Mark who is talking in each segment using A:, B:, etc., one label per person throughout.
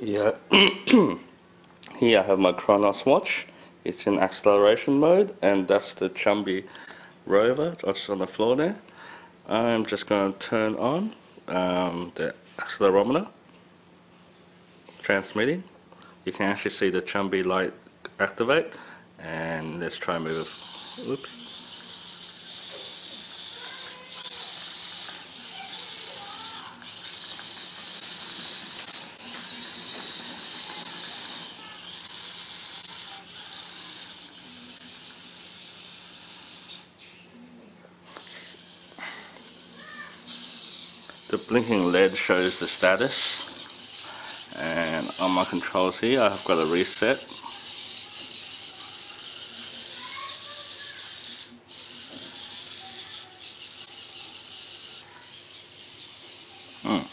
A: Here, here I have my Chronos watch. It's in acceleration mode and that's the Chumby rover that's on the floor there. I'm just going to turn on um, the accelerometer transmitting. You can actually see the Chumby light activate and let's try move. Oops. The blinking LED shows the status and on my controls here I've got a reset hmm.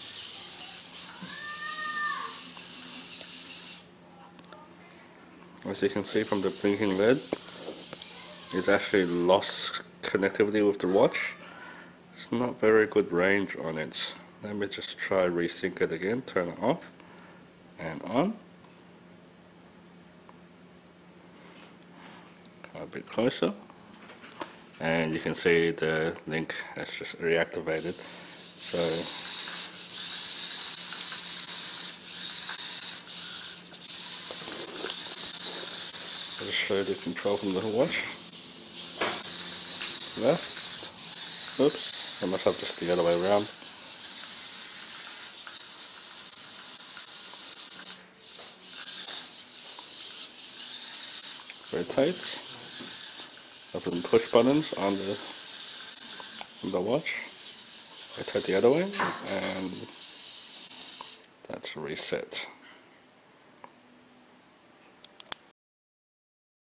A: As you can see from the blinking LED, it's actually lost connectivity with the watch. It's not very good range on it. Let me just try resync it again, turn it off and on. A bit closer and you can see the link has just reactivated. So I'll just show the control from the watch. Left. Oops. I must have just the other way around. Very tight. Rotate. Open push buttons on the on the watch. Rotate the other way and that's reset.